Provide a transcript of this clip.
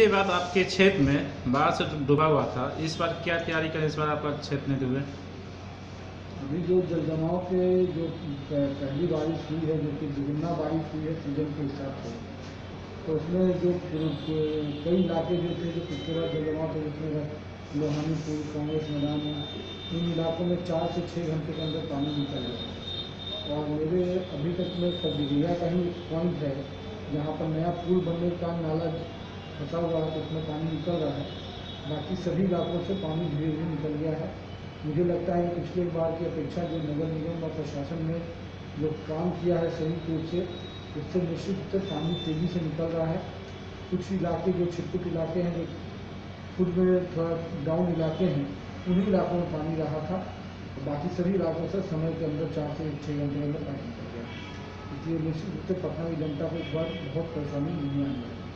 पिछले बार आपके क्षेत्र में बाढ़ से डूबा हुआ था। इस बार क्या तैयारी करें? इस बार आपका क्षेत्र में डूबे अभी जो जल जमाव के जो पहली बारिश हुई है, जो कि दुगुना बारिश हुई है सीज़न के हिसाब से तो उसमें जो कई इलाके जो थे, जो खूबसूरत जल जमाव थे, जिसमें लोहानीपुर, कांग्रेस मैदान है, इन इलाकों में चार से छः घंटे के अंदर पानी निकल गया और मेरे अभी तक में सबिया का ही पॉइंट है, जहाँ पर नया पुल बनने का नाला फंसा हुआ है तो उसमें पानी निकल रहा है। बाकी सभी इलाकों से पानी धीरे धीरे निकल गया है। मुझे लगता है पिछले बार की अपेक्षा जो नगर निगम और प्रशासन ने जो काम किया है सही रूप से, उससे निश्चित पानी तेज़ी से निकल रहा है। कुछ इलाके, जो छिटपुट इलाके हैं, जो खुद में थोड़ा डाउन इलाके हैं, उन्हीं इलाकों में पानी रहा था। बाकी सभी इलाकों से समय के अंदर चार से छः घंटे के अंदर पानी निकल गया। इसलिए निश्चित रूप से पटना की जनता को इस बार बहुत परेशानी नहीं आनी है।